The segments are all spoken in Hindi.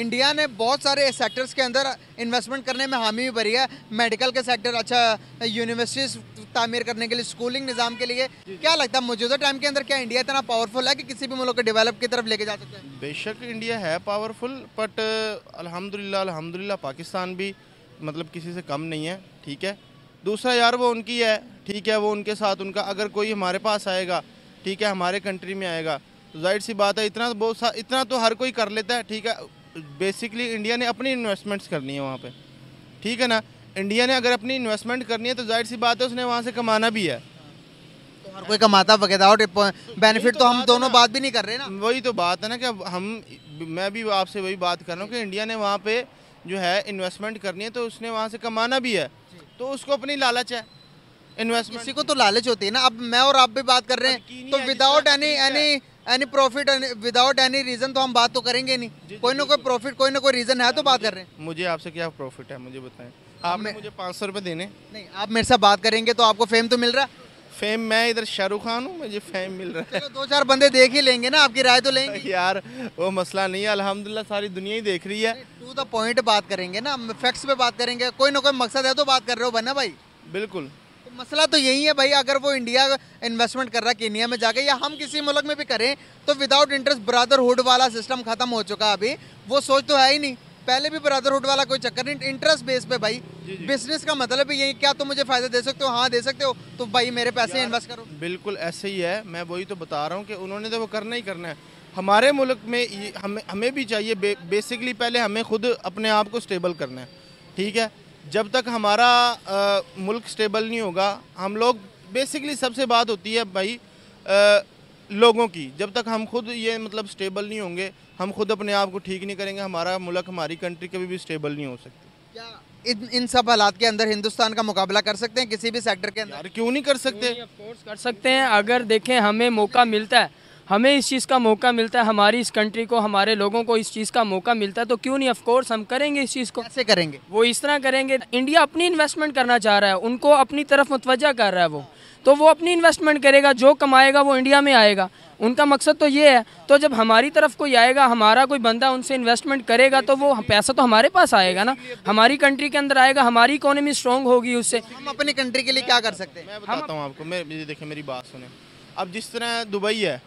इंडिया ने बहुत सारे सेक्टर्स के अंदर इन्वेस्टमेंट करने में हामी भी भरी है। मेडिकल के सेक्टर अच्छा यूनिवर्सिटीज तामीर करने के लिए स्कूलिंग निज़ाम के लिए। क्या लगता है मौजूदा टाइम के अंदर क्या इंडिया इतना पावरफुल है कि किसी भी मुल्क को डेवलप की तरफ़ लेके जा सकते हैं? बेशक इंडिया है पावरफुल बट अल्हम्दुलिल्लाह अल्हम्दुलिल्लाह पाकिस्तान भी मतलब किसी से कम नहीं है ठीक है? दूसरा यार वो उनकी है ठीक है वो उनके साथ उनका अगर कोई हमारे पास आएगा ठीक है हमारे कंट्री में आएगा तो ज़ाहिर सी बात है इतना तो बहुत इतना तो हर कोई कर लेता है ठीक है? बेसिकली इंडिया ने अपनी इन्वेस्टमेंट्स करनी है वहाँ पे। ठीक है ना? इंडिया ने अगर अपनी इन्वेस्टमेंट करनी है तो ज़ाहिर सी बात है उसने वहाँ से कमाना भी है। तो हर कोई कमाता विदाउट बेनिफिट तो तो हम दोनों बात भी नहीं कर रहे ना। वही तो बात है ना कि हम मैं भी आपसे वही बात कर रहा हूँ कि इंडिया ने वहाँ पे जो है इन्वेस्टमेंट करनी है तो उसने वहाँ से कमाना भी है। तो उसको अपनी लालच है। इन्वेस्टमेंट किसी को तो लालच होती है ना। अब मैं और आप भी बात कर रहे हैं। तो without any any any profit without any reason तो हम बात तो करेंगे नहीं। कोई ना कोई प्रॉफिट कोई ना कोई रीजन है तो बात कर रहे हैं। मुझे आपसे क्या प्रॉफिट है मुझे बताएँ। आपने मुझे पाँच सौ रुपये देने नहीं आप मेरे साथ बात करेंगे तो आपको फेम तो मिल रहा है। फेम मैं इधर शाहरुख खान हूँ मुझे फेम मिल रहा चलो दो चार बंदे देख ही लेंगे ना आपकी राय तो लेंगे। यार वो मसला नहीं है अल्हम्दुलिल्लाह सारी दुनिया ही देख रही है। टू द पॉइंट बात करेंगे ना फैक्ट्स पे बात करेंगे कोई ना कोई मकसद है तो बात कर रहे हो बना भाई। बिल्कुल। मसला तो यही है भाई अगर वो इंडिया इन्वेस्टमेंट कर रहा है केनिया में जाके या हम किसी मुल्क में भी करें तो विदाउट इंटरेस्ट ब्रदरहुड वाला सिस्टम खत्म हो चुका है अभी। वो सोच तो है ही नहीं। पहले भी ब्रदरहुड वाला कोई चक्कर नहीं इंटरेस्ट बेस पे भाई। बिज़नेस का मतलब ही यही क्या तुम तो मुझे फ़ायदा दे सकते हो? हाँ दे सकते हो। तो भाई मेरे पैसे इन्वेस्ट करो। बिल्कुल ऐसे ही है। मैं वही तो बता रहा हूँ कि उन्होंने तो वो करना ही करना है। हमारे मुल्क में हमें हमें भी चाहिए बे, बेसिकली पहले हमें खुद अपने आप को स्टेबल करना है। ठीक है? जब तक हमारा अ, मुल्क स्टेबल नहीं होगा हम लोग बेसिकली सबसे बात होती है भाई अ, लोगों की। जब तक हम खुद ये मतलब स्टेबल नहीं होंगे हम खुद अपने आप को ठीक नहीं करेंगे हमारा मुल्क हमारी कंट्री कभी भी स्टेबल नहीं हो सकती। क्या इन इन सब हालात के अंदर हिंदुस्तान का मुकाबला कर सकते हैं किसी भी सेक्टर के अंदर? क्यों नहीं कर सकते? कोर्स कर सकते हैं। अगर देखें हमें मौका मिलता है हमें इस चीज़ का मौका मिलता है हमारी इस कंट्री को हमारे लोगों को इस चीज़ का मौका मिलता है तो क्यों नहीं? ऑफ़ कोर्स हम करेंगे इस चीज़ को। कैसे करेंगे? वो इस तरह करेंगे इंडिया अपनी इन्वेस्टमेंट करना चाह रहा है उनको अपनी तरफ़ मुतवजा कर रहा है वो। तो वो अपनी इन्वेस्टमेंट करेगा जो कमाएगा वो इंडिया में आएगा। उनका मकसद तो ये है तो जब हमारी तरफ़ कोई आएगा हमारा कोई बंदा उनसे इन्वेस्टमेंट करेगा तो वो पैसा तो हमारे पास आएगा ना। हमारी कंट्री के अंदर आएगा हमारी इकोनॉमी स्ट्रांग होगी उससे। हम अपनी कंट्री के लिए क्या कर सकते हैं? मैं बताता हूँ आपको मैं देखिए मेरी बात सुने। अब जिस तरह दुबई है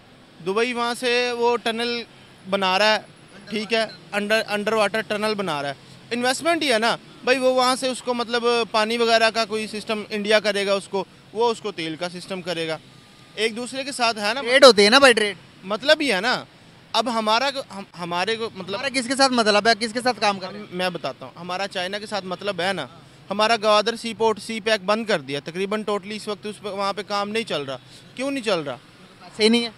दुबई वहाँ से वो टनल बना रहा है ठीक है अंडर अंडर वाटर टनल बना रहा है। इन्वेस्टमेंट ही है ना भाई वो वहाँ से उसको मतलब पानी वगैरह का कोई सिस्टम इंडिया करेगा उसको वो उसको तेल का सिस्टम करेगा। एक दूसरे के साथ है ना ट्रेड होती है ना भाई ट्रेड मतलब ही है ना। अब हमारा हम, हमारे को मतलब हमारा किसके साथ मतलब है किसके साथ काम कर मैं बताता हूँ हमारा चाइना के साथ मतलब है ना हमारा गवादर सी पोर्ट सी पैक बंद कर दिया तकरीबन टोटली इस वक्त उस पर वहाँ पे काम नहीं चल रहा। क्यों नहीं चल रहा? पैसे ही नहीं है।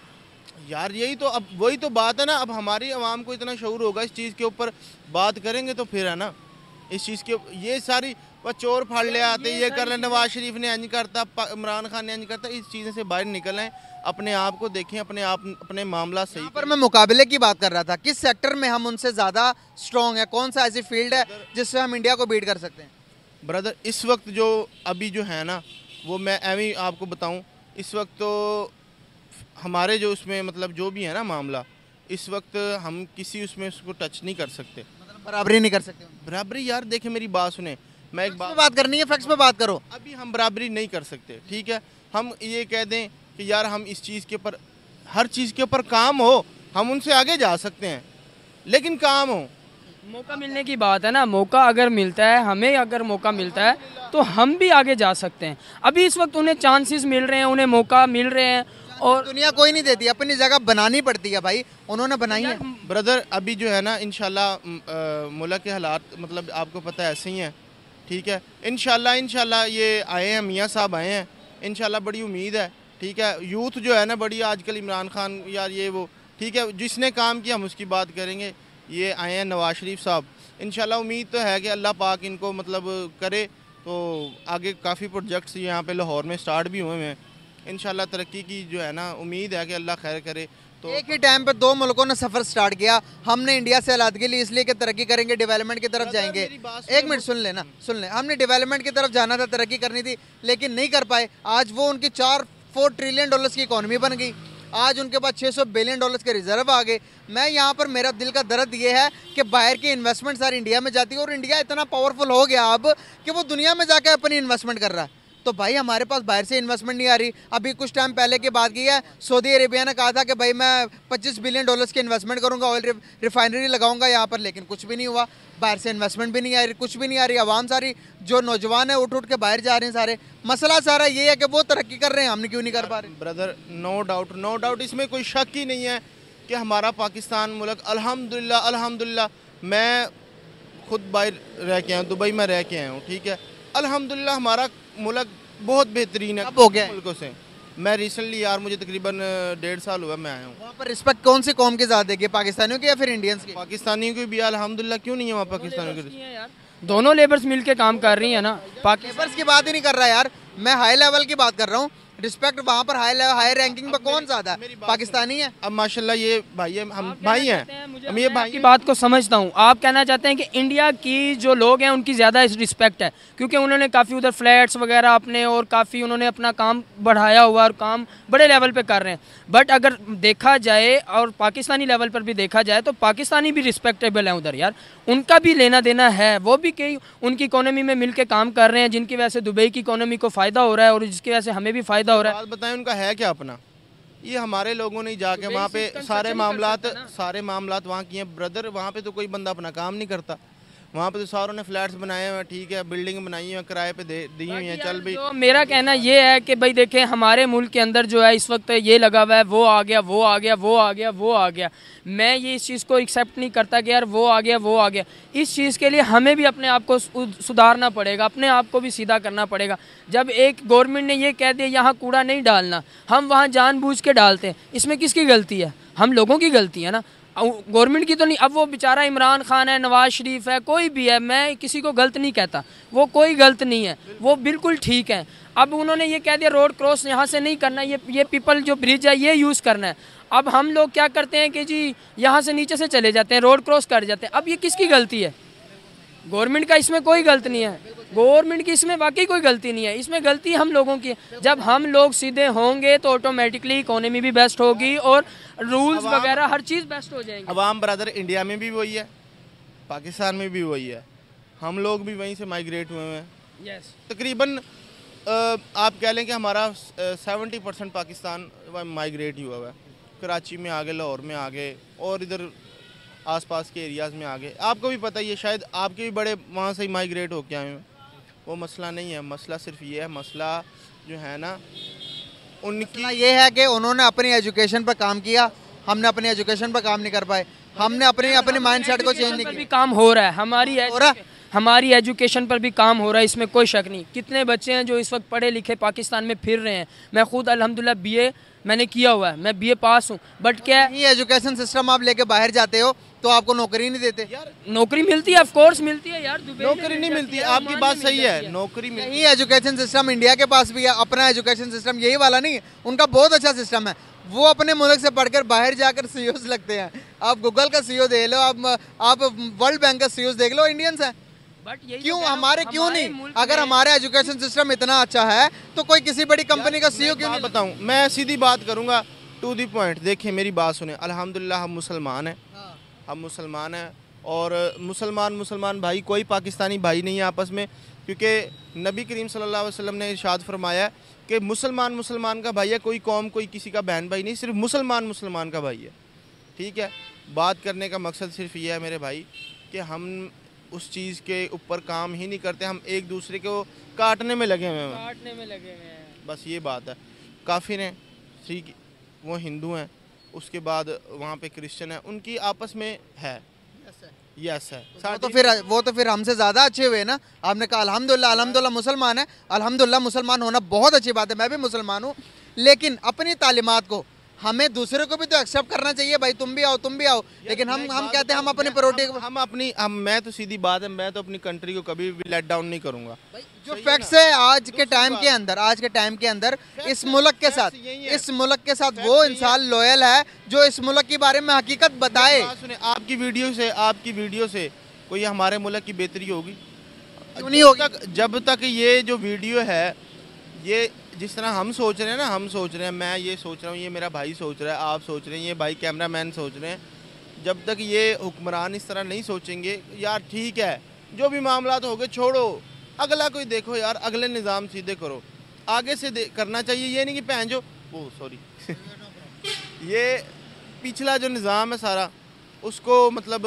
यार यही तो अब वही तो बात है ना अब हमारी आवाम को इतना शूर होगा इस चीज़ के ऊपर बात करेंगे तो फिर है ना इस चीज़ के ये सारी वह चोर फाड़ ले आते ये ये कर ले नवाज़ शरीफ ने इंज करता इमरान खान ने इंज करता इस चीज़ों से बाहर निकलें अपने आप को देखें अपने आप अपने मामला सही पर मैं मुकाबले की बात कर रहा था किस सेक्टर में हम उनसे ज़्यादा स्ट्रॉन्ग है कौन सा ऐसी फ़ील्ड है जिससे हम इंडिया को बीट कर सकते हैं? ब्रदर इस वक्त जो अभी जो है ना वो मैं एवं आपको बताऊँ इस वक्त तो हमारे जो उसमें मतलब जो भी है ना मामला इस वक्त हम किसी उसमें उसको टच नहीं कर सकते। मतलब बराबरी नहीं कर सकते। बराबरी यार देखे मेरी बात सुने। मैं एक बात बात करनी है फैक्ट्स पे बात करो। अभी हम बराबरी नहीं कर सकते ठीक है? हम ये कह दें कि यार हम इस चीज़ के ऊपर हर चीज़ के ऊपर काम हो हम उनसे आगे जा सकते हैं लेकिन काम हो। मौका मिलने की बात है ना मौका अगर मिलता है हमें अगर मौका मिलता है तो हम भी आगे जा सकते हैं। अभी इस वक्त उन्हें चांसेस मिल रहे हैं उन्हें मौका मिल रहे हैं और दुनिया कोई नहीं देती अपनी जगह बनानी पड़ती है भाई। उन्होंने बनाई है। ब्रदर अभी जो है ना इनशाला मुल्क के हालात मतलब आपको पता है ऐसे ही हैं। ठीक है? इनशाला इनशाला ये आए हैं मियाँ साहब आए हैं। इनशाला बड़ी उम्मीद है। ठीक है? यूथ जो है ना बड़ी आजकल इमरान खान यार ये वो। ठीक है? जिसने काम किया हम उसकी बात करेंगे। ये आए हैं नवाज़ शरीफ साहब। इनशाला उम्मीद तो है कि अल्लाह पाक इनको मतलब करे। तो आगे काफ़ी प्रोजेक्ट्स यहाँ पे लाहौर में स्टार्ट भी हुए हैं। इनशाला तरक्की की जो है ना उम्मीद है कि अल्लाह खैर करे तो एक ही टाइम पर दो मुल्कों ने सफ़र स्टार्ट किया। हमने इंडिया से आलादगी ली इसलिए कि तरक्की करेंगे डेवलपमेंट की तरफ़ जाएँगे। एक मिनट सुन लेना सुन ले। हमने डेवलपमेंट की तरफ़ जाना था तरक्की करनी थी लेकिन नहीं कर पाए। आज वो उनकी चार फोर ट्रिलियन डॉलर्स की इकोनॉमी बन गई। आज उनके पास 600 बिलियन डॉलर्स के रिज़र्व आ गए। मैं यहाँ पर मेरा दिल का दर्द ये है कि बाहर की इन्वेस्टमेंट सारी इंडिया में जाती है और इंडिया इतना पावरफुल हो गया अब कि वो दुनिया में जाकर अपनी इन्वेस्टमेंट कर रहा है। तो भाई हमारे पास बाहर से इन्वेस्टमेंट नहीं आ रही। अभी कुछ टाइम पहले की बात की है, सऊदी अरेबिया ने कहा था कि भाई मैं 25 बिलियन डॉलर्स की इन्वेस्टमेंट करूँगा ऑयल रिफाइनरी लगाऊँगा यहाँ पर, लेकिन कुछ भी नहीं हुआ। बाहर से इन्वेस्टमेंट भी नहीं आ रही, कुछ भी नहीं आ रही, आवाम सारी, जो नौजवान है उठ उठ के बाहर जा रहे हैं सारे। मसला सारा ये है कि वो तरक्की कर रहे हैं हमने क्यों नहीं कर पा रहे? Brother no doubt no doubt इसमें कोई शक ही नहीं है कि हमारा पाकिस्तान मुल्क, अल्हम्दुलिल्लाह अल्हम्दुलिल्लाह, मैं खुद बाहर रह के आया दुबई में रह के आया हूँ, ठीक है? अल्हम्दुलिल्लाह, हमारा मुल्क बहुत बेहतरीन है कब हो गया? मुल्कों से। मैं रिसेंटली यार मुझे तकरीबन डेढ़ साल हुआ मैं आया हूँ। वहाँ पर रिस्पेक्ट कौन से कौम के ज़्यादा देगी पाकिस्तानियों के या फिर इंडियंस के? पाकिस्तानियों की भी अलहमदुल्ला क्यों नहीं है वहाँ पाकिस्तानियों की? दोनों लेबर्स मिलकर काम कर रही है ना। पाकिस्तान लेबर्स की बात ही नहीं कर रहा यार। मैं हाई लेवल की बात कर रहा हूँ। रिस्पेक्ट वहाँ पर हाई लेवल हाई रैंकिंग पर कौन ज़्यादा है? पाकिस्तानी है? अब माशाल्लाह ये भाई है हम भाई हैं। हम ये भाई की बात को समझता हूँ। आप कहना चाहते हैं कि इंडिया की जो लोग हैं उनकी ज़्यादा रिस्पेक्ट है। क्योंकि उन्होंने काफ़ी उधर फ्लैट्स वगैरह अपने और काफ़ी उन्होंने अपना काम बढ़ाया हुआ और काम बड़े लेवल पे कर रहे हैं। बट अगर देखा जाए और पाकिस्तानी लेवल पर भी देखा जाए तो पाकिस्तानी भी रिस्पेक्टेबल है उधर यार। उनका भी लेना देना है। वो भी कई उनकी इकोनॉमी में मिल काम कर रहे हैं जिनकी वजह से दुबई की इकोनॉमी को फ़ायदा हो रहा है और जिसकी वजह से हमें भी फ़ायदा हो रहा है। बात बताएँ उनका है क्या अपना? ये हमारे लोगों ने जाके वहाँ पे सारे मामला सारे मामला वहाँ किए ब्रदर वहाँ पे तो कोई बंदा अपना काम नहीं करता। वहाँ पे तो सारों ने फ्लैट्स बनाए हुए हैं ठीक है बिल्डिंग बनाई हुई है किराए पे दे दी हुई हैं चल भाई तो मेरा कहना ये है कि भाई देखें हमारे मुल्क के अंदर जो है इस वक्त ये लगा हुआ है वो आ गया वो आ गया वो आ गया वो आ गया। मैं ये इस चीज़ को एक्सेप्ट नहीं करता कि यार वो आ गया वो आ गया। इस चीज़ के लिए हमें भी अपने आप को सुधारना पड़ेगा अपने आप को भी सीधा करना पड़ेगा। जब एक गवर्नमेंट ने ये कह दिया यहाँ कूड़ा नहीं डालना हम वहाँ जानबूझ के डालते हैं। इसमें किसकी गलती है? हम लोगों की गलती है ना? गवर्नमेंट की तो नहीं, अब वो बेचारा इमरान खान है, नवाज़ शरीफ है, कोई भी है, मैं किसी को गलत नहीं कहता। वो कोई गलत नहीं है, वो बिल्कुल ठीक है। अब उन्होंने ये कह दिया, रोड क्रॉस यहाँ से नहीं करना, ये ये पीपल जो ब्रिज है, ये यूज़ करना है। अब हम लोग क्या करते हैं कि जी, यहाँ से नीचे से चले जाते हैं, रोड क्रॉस कर जाते हैं। अब ये किसकी गलती है? गवर्नमेंट का इसमें कोई गलत नहीं है। गवर्नमेंट की इसमें वाकई कोई गलती नहीं है। इसमें गलती हम लोगों की है। जब हम लोग सीधे होंगे तो ऑटोमेटिकली इकोनॉमी भी बेस्ट होगी और रूल्स वगैरह हर चीज़ बेस्ट हो जाएँगे। अवाम ब्रदर इंडिया में भी वही है पाकिस्तान में भी वही है। हम लोग भी वहीं से माइग्रेट हुए हैं। यस तकरीबन आप कह लें कि हमारा सेवेंटी परसेंट पाकिस्तान माइग्रेट हुआ हुआ है। कराची में आ गए लाहौर में आगे और इधर आसपास के एरियाज़ में आ गए आपको भी पता ही है शायद आपके भी बड़े वहाँ से ही माइग्रेट होके आए हैं। वो मसला नहीं है मसला सिर्फ़ ये है मसला जो है ना उनकी ये है कि उन्होंने अपनी एजुकेशन पर काम किया हमने अपनी एजुकेशन पर काम नहीं कर पाए हमने अपने अपने माइंड सेट को चेंज नहीं किया काम हो रहा है हमारी हो रहा है? हमारी एजुकेशन पर भी काम हो रहा है इसमें कोई शक नहीं। कितने बच्चे हैं जो इस वक्त पढ़े लिखे पाकिस्तान में फिर रहे हैं? मैं खुद अल्हम्दुलिल्लाह बीए मैंने किया हुआ है। मैं बीए पास हूँ। बट क्या है ये एजुकेशन सिस्टम आप लेके बाहर जाते हो तो आपको नौकरी नहीं देते? यार नौकरी मिलती है ऑफकोर्स मिलती है यार नौकरी नहीं मिलती है, आपकी बात सही है नौकरी मिल यही एजुकेशन सिस्टम इंडिया के पास भी है अपना एजुकेशन सिस्टम यही वाला नहीं है। उनका बहुत अच्छा सिस्टम है। वो अपने मुल्क से पढ़कर बाहर जाकर सीईओज लगते हैं। आप गूगल का सीईओ देख लो आप आप वर्ल्ड बैंक का सीईओ देख लो इंडियंस हैं। बट यही तो क्यों? हूँ, हमारे क्यों नहीं? अगर हमारा एजुकेशन सिस्टम इतना अच्छा है तो कोई किसी बड़ी कंपनी का सीईओ क्यों नहीं बताऊँ? मैं सीधी बात करूँगा टू दी पॉइंट देखिए मेरी बात सुने। अल्हम्दुलिल्लाह हम मुसलमान हैं। हम मुसलमान हैं। और मुसलमान मुसलमान भाई कोई पाकिस्तानी भाई नहीं है आपस में क्योंकि नबी करीम सल्लल्लाहु अलैहि वसल्लम ने इरशाद फरमाया कि मुसलमान मुसलमान का भाई है कोई कौम कोई किसी का बहन भाई नहीं सिर्फ़ मुसलमान मुसलमान का भाई है। ठीक है? बात करने का मकसद सिर्फ़ ये है मेरे भाई कि हम उस चीज़ के ऊपर काम ही नहीं करते हम एक दूसरे को काटने में लगे हुए हैं। काटने में लगे हुए हैं। बस ये बात है। काफिर हैं ठीक वो हिंदू हैं उसके बाद वहाँ पे क्रिश्चियन है उनकी आपस में है। यस है वो तो फिर वो तो फिर हमसे ज़्यादा अच्छे हुए ना। आपने कहा अल्हम्दुलिल्लाह अल्हम्दुलिल्लाह मुसलमान है। अल्हम्दुलिल्लाह मुसलमान होना बहुत अच्छी बात है। मैं भी मुसलमान हूँ लेकिन अपनी तालीमत को हमें दूसरे को भी तो एक्सेप्ट करना चाहिए भाई तुम भी आओ तुम भी आओ। लेकिन हम हम कहते हैं हम अपनी प्रोटी हम, हम अपनी हम मैं तो सीधी बात है मैं तो अपनी कंट्री को कभी भी लेट डाउन नहीं करूँगा। जो फैक्ट्स है आज के टाइम के अंदर आज के टाइम के अंदर इस मुल्क के साथ इस मुल्क के साथ वो इंसान लॉयल है जो इस मुल्क के बारे में हकीकत बताए। सुने आपकी वीडियो से आपकी वीडियो से कोई हमारे मुल्क की बेहतरी होगी? क्यों नहीं होगी? जब तक ये जो वीडियो है ये जिस तरह हम सोच रहे हैं ना, हम सोच रहे हैं, मैं ये सोच रहा हूँ, ये मेरा भाई सोच रहा है, आप सोच रहे हैं, ये भाई कैमरा मैन सोच रहे हैं। जब तक ये हुक्मरान इस तरह नहीं सोचेंगे, यार ठीक है, जो भी मामला हो गए छोड़ो, अगला कोई देखो यार, अगले निज़ाम सीधे करो। आगे से करना चाहिए, ये नहीं कि पहन जो, वो सॉरी ये पिछला जो निज़ाम है सारा, उसको मतलब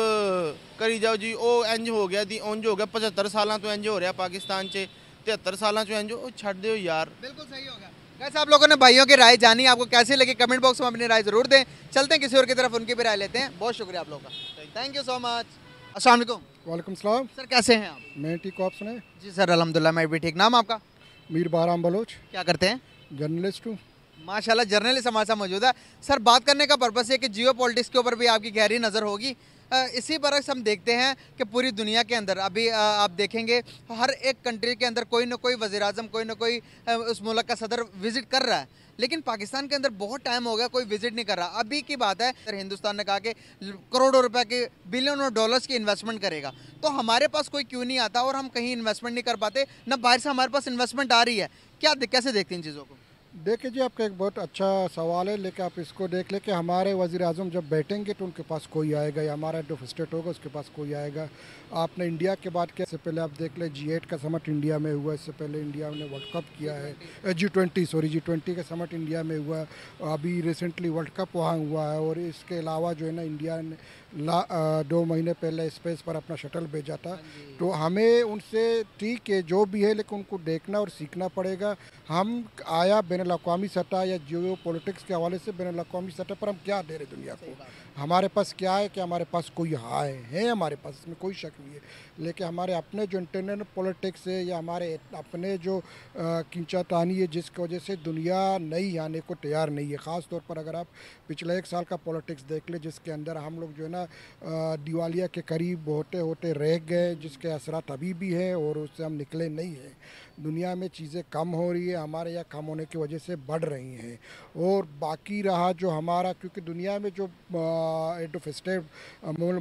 करी जाओ जी, ओ इंज हो गया, दी उंज हो गया, पचहत्तर साल तो इंज हो रहा पाकिस्तान तिहत्तर साल चो इंज छड़ दो यार। बिल्कुल सही होगा। कैसे आप लोगों ने भाइयों की राय जानी आपको कैसे लगी कमेंट बॉक्स में अपनी राय ज़रूर दें। चलते हैं किसी और की तरफ़ उनकी भी राय लेते हैं। बहुत शुक्रिया आप लोगों का। थैंक यू सो मच अस्सलाम वालेकुम। वालेकुम सलाम। सर कैसे हैं आप? मैं ठीक हूँ आप सुने जी सर अलहमदिल्ला मैं भी ठीक। नाम आपका? मीर बाराम बलोच। क्या करते हैं? जर्नलिस्ट हूँ। माशाल्लाह जर्नलिस्ट हमारे साथ मौजूद। है सर बात करने का पर्पस है कि जियो पॉलिटिक्स के ऊपर भी आपकी गहरी नज़र होगी। इसी बरक्स हम देखते हैं कि पूरी दुनिया के अंदर, अभी आप देखेंगे, हर एक कंट्री के अंदर कोई ना कोई वज़ी अजम कोई ना कोई उस मुल्क का सदर विज़िट कर रहा है। लेकिन पाकिस्तान के अंदर बहुत टाइम हो गया, कोई विज़िट नहीं कर रहा। अभी की बात है हिंदुस्तान ने कहा कि करोड़ों रुपए के बिलियन और डॉलर्स की इन्वेस्टमेंट करेगा तो हमारे पास कोई क्यों नहीं आता और हम कहीं इन्वेस्टमेंट नहीं कर पाते, ना बाहर से हमारे पास इन्वेस्टमेंट आ रही है। क्या कैसे देखते हैं इन चीज़ों को? देखिए जी, आपका एक बहुत अच्छा सवाल है लेकिन आप इसको देख ले कि हमारे वज़ी अजम जब बैठेंगे तो उनके पास कोई आएगा या हमारा जो स्टेट होगा उसके पास कोई आएगा। आपने इंडिया के बात किया इससे पहले आप देख ले, जी एट का समट इंडिया में हुआ, इससे पहले इंडिया ने वर्ल्ड कप किया है। G twenty, sorry, G twenty का समट इंडिया में हुआ। अभी रिसेंटली वर्ल्ड कप वहाँ हुआ है और इसके अलावा जो है ना, इंडिया ने ला आ, दो महीने पहले स्पेस पर अपना शटल भेजा था। तो हमें उनसे ठीक है जो भी है लेकिन उनको देखना और सीखना पड़ेगा। हम आया बैन अवी सतह या जियो पॉलिटिक्स के हवाले से बैन अवी सतह पर हम क्या दे रहे दुनिया को? हमारे पास क्या है कि हमारे पास कोई हाय है हमारे पास इसमें कोई शक नहीं है। लेकिन हमारे अपने जो इंटरनल पॉलिटिक्स है या हमारे अपने जो तानी है जिसकी वजह से दुनिया नहीं आने को तैयार नहीं है। ख़ास तौर पर अगर आप पिछले एक साल का पॉलिटिक्स देख लें जिसके अंदर हम लोग जो है ना दिवालिया के करीब होते होते रह गए, जिसके असरात अभी भी हैं और उससे हम निकले नहीं हैं। दुनिया में चीज़ें कम हो रही है, हमारे यहाँ कम होने की वजह से बढ़ रही हैं। और बाकी रहा जो हमारा, क्योंकि दुनिया में जो स्टेट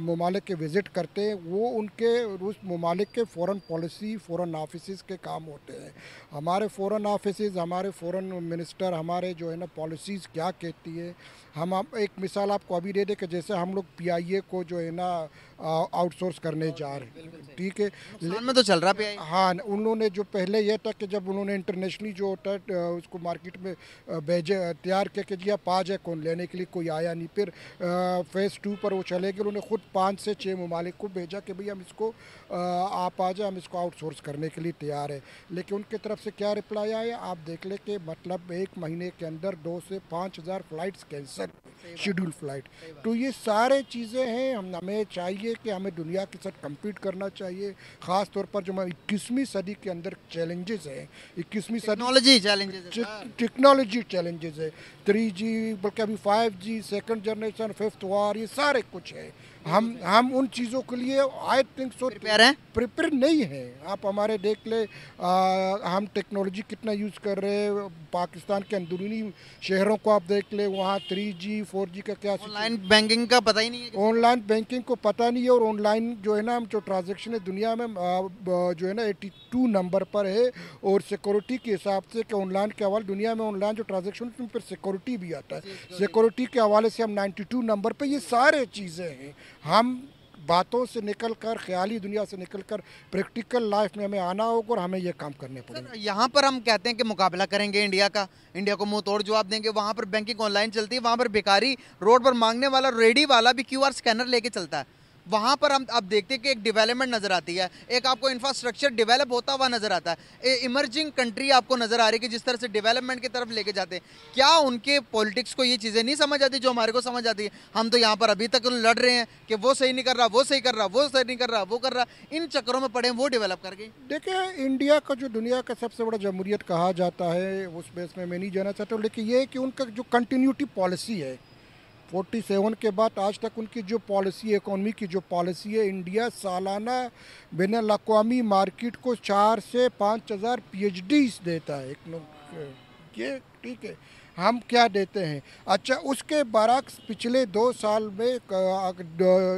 ममालिक के विज़िट करते हैं, वो उनके, उस ममालिक के फ़ौरन पॉलिसी, फ़ौरन ऑफ़िस के काम होते हैं। हमारे फ़ौरन ऑफ़िस हमारे फ़ौरन मिनिस्टर, हमारे जो है ना पॉलिसीज़ क्या कहती है, हम एक मिसाल आपको अभी दे दें कि जैसे हम लोग पीआईए को जो है ना आउटसोर्स करने जा रहे हैं। ठीक है? में तो चल रहा है हाँ उन्होंने जो पहले यह था कि जब उन्होंने इंटरनेशनली जो होता है उसको मार्केट में भेजे तैयार किया कि जी आप आ जाए कौन लेने के लिए कोई आया नहीं। फिर फ़ेज़ टू पर वो चले गए। उन्होंने खुद पाँच से छः ममालिक को भेजा कि भाई हम इसको आप आ जाए हम इसको आउटसोर्स करने के लिए तैयार है। लेकिन उनकी तरफ़ से क्या रिप्लाई आया? आप देख लें कि मतलब एक महीने के अंदर दो से पाँच हज़ार फ़्लाइट्स कैंसिल शेड्यूल फ़्लाइट तो ये सारे चीज़ें हैं हम हमें चाहिए कि हमें दुनिया के साथ कम्पीट करना चाहिए। ख़ास तौर पर जो हमारे इक्कीसवीं सदी के अंदर चैलेंजेस हैं इक्कीसवीं टेक्नोलॉजी चैलेंजेस टेक्नोलॉजी चैलेंजेस है। थ्री जी बल्कि अभी five G second generation fifth war ये सारे कुछ है। हम हम उन चीज़ों के लिए आई थिंक सो प्रिपेयर हैं? प्रिपेयर नहीं है। आप हमारे देख ले आ, हम टेक्नोलॉजी कितना यूज़ कर रहे हैं पाकिस्तान के अंदरूनी शहरों को आप देख ले वहाँ थ्री जी फोर जी का क्या ऑनलाइन बैंकिंग का पता ही नहीं है ऑनलाइन बैंकिंग को पता नहीं है और ऑनलाइन जो है ना हम जो ट्रांजेक्शन है दुनिया में जो है ना एटी टू नंबर पर है और सिक्योरिटी के हिसाब से कि ऑनलाइन के हवाले दुनिया में ऑनलाइन जो ट्रांजेक्शन फिर सिक्योरिटी भी आता है। सिक्योरिटी के हवाले से हम नाइन्टी टू नंबर पर ये सारे चीज़ें हैं। हम बातों से निकलकर ख्याली दुनिया से निकलकर प्रैक्टिकल लाइफ में हमें आना होगा और हमें ये काम करने पड़ेंगे। यहाँ पर हम कहते हैं कि मुकाबला करेंगे इंडिया का। इंडिया को मुँह तोड़ जवाब देंगे। वहाँ पर बैंकिंग ऑनलाइन चलती है वहाँ पर बेकारी रोड पर मांगने वाला रेडी वाला भी क्यूआर स्कैनर लेके चलता है। वहाँ पर हम आप देखते हैं कि एक डेवलपमेंट नज़र आती है। एक आपको इंफ्रास्ट्रक्चर डेवलप होता हुआ नज़र आता है। इमर्जिंग कंट्री आपको नज़र आ रही है कि जिस तरह से डेवलपमेंट की तरफ़ लेके जाते हैं। क्या उनके पॉलिटिक्स को ये चीज़ें नहीं समझ आती जो हमारे को समझ आती है? हम तो यहाँ पर अभी तक लड़ रहे हैं कि वो सही नहीं कर रहा, वो सही कर रहा, वो सही नहीं कर रहा, वो कर रहा। इन चक्करों में पड़े वो डेवलप कर गए। देखिए इंडिया का जो दुनिया का सबसे बड़ा जमहूरियत कहा जाता है, उस बेस में मैं नहीं जाना चाहता हूँ, लेकिन ये कि उनका जो कंटिन्यूटी पॉलिसी है 47 के बाद आज तक उनकी जो पॉलिसी, इकोनॉमी की जो पॉलिसी है, इंडिया सालाना बैन अवी मार्केट को चार से पाँच हज़ार पी देता है। ये ठीक है। हम क्या देते हैं? अच्छा उसके बरक्स पिछले दो साल में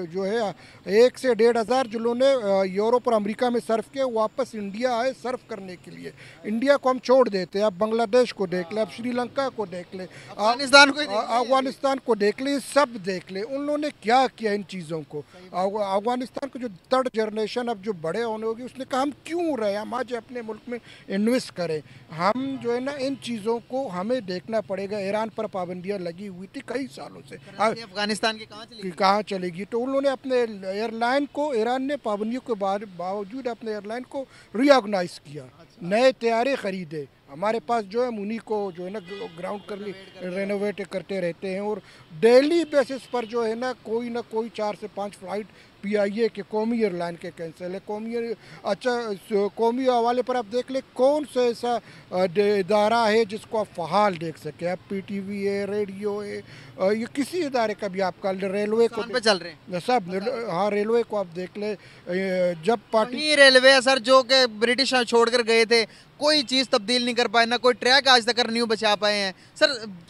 जो है एक से डेढ़ हज़ार जिन्होंने यूरोप और अमेरिका में सर्फ किए वापस इंडिया आए सर्फ करने के लिए। इंडिया को हम छोड़ देते हैं। अब बांग्लादेश को देख ले अब श्रीलंका को देख ले अफ़गानिस्तान को अफ़गानिस्तान को देख ले सब देख ले। उन लोगों ने क्या किया इन चीज़ों को? अफ़गानिस्तान को जो थर्ड जनरेशन अब जो बड़े होने होगी उसने कहा हम क्यों रहे? हम आज अपने मुल्क में इन्वेस्ट करें। हम जो है ना इन चीज़ों को हमें देखना पड़ेगा। ईरान पर पाबंदियाँ लगी हुई थी कई सालों से। अफ़गानिस्तान की कहाँ चली? कहाँ चलेगी? तो उन्होंने अपने एयरलाइन को ईरान ने पाबंदियों के बावजूद अपने एयरलाइन को रिऑर्गेनाइज किया। नए तैयारे खरीदे। हमारे पास जो है उन्हीं को जो है ना ग्राउंड कर ली रेनोवेट करते रहते हैं और डेली बेसिस पर जो है ना कोई ना कोई चार से पाँच फ़्लाइट पी आई ए के कौमी एयरलाइन के कैंसिल है। कौमी अच्छा कौमी हवाले पर आप देख ले कौन सा ऐसा इदारा है जिसको आप फहाल देख सके? आप पी टी वी है रेडियो है ये किसी इदारे का भी आपका रेलवे को पे चल रहे हैं। सब हाँ रेलवे को आप देख ले जब पार्टी रेलवे सर जो कि ब्रिटिश छोड़कर गए थे। कोई चीज़ तब्दील नहीं कर पाए, ना कोई ट्रैक आज तक न्यू बचा पाए हैं। सर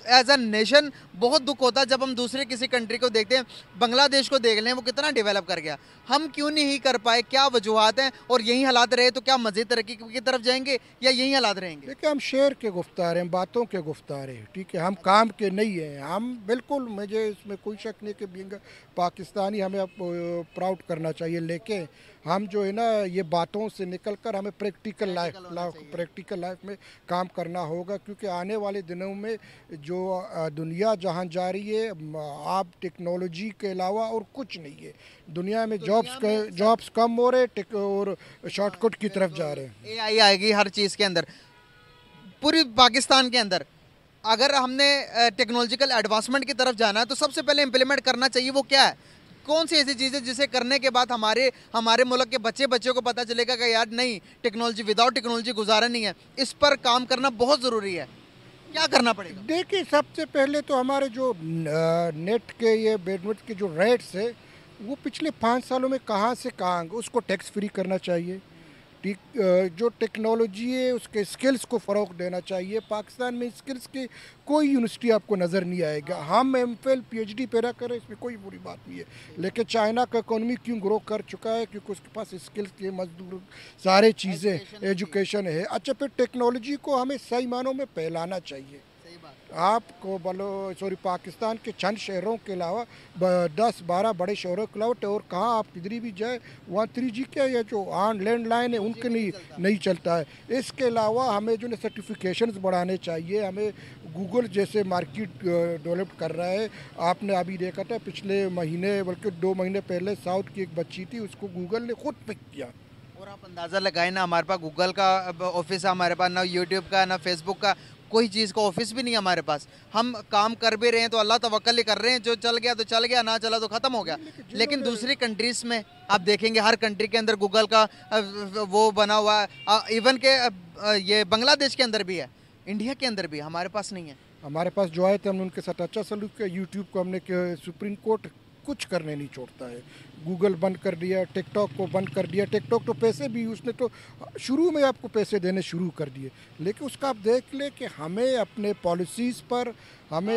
एज अ नेशन बहुत दुख होता है जब हम दूसरे किसी कंट्री को देखते हैं बांग्लादेश को देख लें, वो कितना डेवलप कर गया। हम क्यों नहीं कर पाए? क्या वजूहत हैं? और यही हालात रहे तो क्या मज़ीद तरक्की की तरफ़ जाएँगे या यही हालात रहेंगे? देखिए, हम शेर के गुफ्तार हैं, बातों के गुफ्तार हैं, ठीक है? हम काम के नहीं हैं। हम बिल्कुल, मुझे इसमें कोई शक नहीं कि पाकिस्तानी हमें प्राउड करना चाहिए, लेकिन हम जो है ना ये बातों से निकल कर हमें प्रैक्टिकल लाइफ प्रैक्टिकल लाइफ में काम करना होगा क्योंकि आने वाले दिनों में जो दुनिया जहाँ जा रही है आप टेक्नोलॉजी के अलावा और कुछ नहीं है। दुनिया में जॉब्स जॉब्स कम हो रहे और शॉर्टकट की तरफ़ जा रहे हैं। ए आई आएगी हर चीज़ के अंदर। पूरी पाकिस्तान के अंदर अगर हमने टेक्नोलॉजिकल एडवांसमेंट की तरफ़ जाना है तो सबसे पहले इम्प्लीमेंट करना चाहिए वो क्या है? कौन सी ऐसी चीज़ है जिसे करने के बाद हमारे हमारे मुल्क के बच्चे बच्चों को पता चलेगा कि यार नहीं टेक्नोलॉजी विदाउट टेक्नोलॉजी गुजारा नहीं है। इस पर काम करना बहुत ज़रूरी है। क्या करना पड़ेगा? देखिए, सबसे पहले तो हमारे जो नेट के ये बेडमिट के जो रेट्स है, वो पिछले पाँच सालों में कहाँ से कहाँ उसको टैक्स फ्री करना चाहिए। जो टेक्नोलॉजी है उसके स्किल्स को फ़रोग देना चाहिए। पाकिस्तान में स्किल्स की कोई यूनिवर्सिटी आपको नज़र नहीं आएगा। हम M Phil P H D पैदा करें इसमें कोई बुरी बात नहीं है। लेकिन चाइना का इकोनॉमी क्यों ग्रो कर चुका है? क्योंकि उसके पास स्किल्स के मजदूर सारे चीज़ें एजुकेशन है। अच्छा फिर टेक्नोलॉजी को हमें सही मानों में फैलाना चाहिए। आपको बलो सॉरी पाकिस्तान के चंद शहरों के अलावा दस बारह बड़े शहरों के अलावा और कहाँ आप किधरी भी जाए? वहाँ थ्री जी क्या या जो ऑन लैंड लाइन है उनके नहीं नहीं चलता। है। इसके अलावा हमें जो है सर्टिफिकेशन बढ़ाने चाहिए। हमें गूगल जैसे मार्केट डेवलप कर रहा है। आपने अभी देखा था पिछले महीने बल्कि दो महीने पहले साउथ की एक बच्ची थी उसको गूगल ने खुद पिक किया। और आप अंदाज़ा लगाए ना हमारे पास गूगल का ऑफ़िस है हमारे पास ना यूट्यूब का ना फेसबुक का। कोई चीज़ का ऑफ़िस भी नहीं है हमारे पास। हम काम कर भी रहे हैं तो अल्लाह तवक्ल ही कर रहे हैं जो चल गया तो चल गया ना चला तो ख़त्म हो गया। लेकिन दूसरी कंट्रीज़ में आप देखेंगे हर कंट्री के अंदर गूगल का वो बना हुआ है। इवन के ये बांग्लादेश के अंदर भी है इंडिया के अंदर भी हमारे पास नहीं है। हमारे पास जो आए थे हमने उनके साथ अच्छा सलूक किया यूट्यूब को हमने सुप्रीम कोर्ट कुछ करने नहीं छोड़ता है। गूगल बंद कर दिया टिकटॉक को बंद कर दिया। टिकटॉक तो पैसे भी, उसने तो शुरू में आपको पैसे देने शुरू कर दिए। लेकिन उसका आप देख लें कि हमें अपने पॉलिसीज़ पर, हमें